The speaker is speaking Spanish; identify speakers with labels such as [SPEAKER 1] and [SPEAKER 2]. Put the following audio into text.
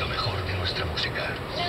[SPEAKER 1] lo mejor de nuestra música.